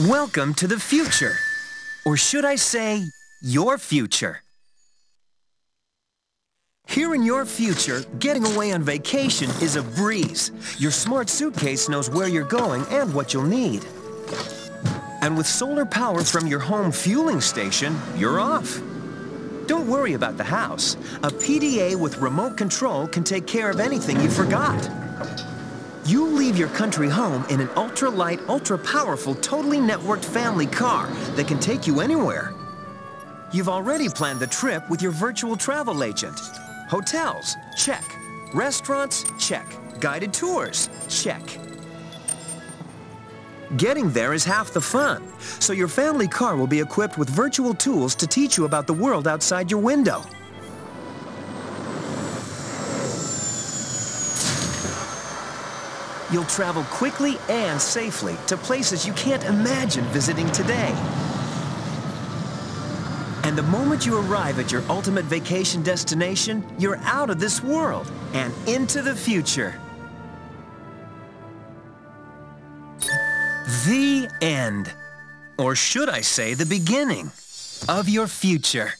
Welcome to the future. Or should I say, your future. Here in your future, getting away on vacation is a breeze. Your smart suitcase knows where you're going and what you'll need. And with solar power from your home fueling station, you're off. Don't worry about the house. A PDA with remote control can take care of anything you forgot. You leave your country home in an ultra-light, ultra-powerful, totally networked family car that can take you anywhere. You've already planned the trip with your virtual travel agent. Hotels, check. Restaurants, check. Guided tours, check. Getting there is half the fun, so your family car will be equipped with virtual tools to teach you about the world outside your window. You'll travel quickly and safely to places you can't imagine visiting today. And the moment you arrive at your ultimate vacation destination, you're out of this world and into the future. The end. Or should I say the beginning of your future.